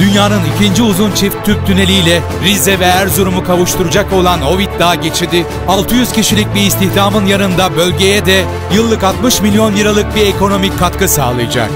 Dünyanın ikinci uzun çift tüp tüneliyle Rize ve Erzurum'u kavuşturacak olan Ovid Dağ geçidi 600 kişilik bir istihdamın yanında bölgeye de yıllık 60 milyon liralık bir ekonomik katkı sağlayacak.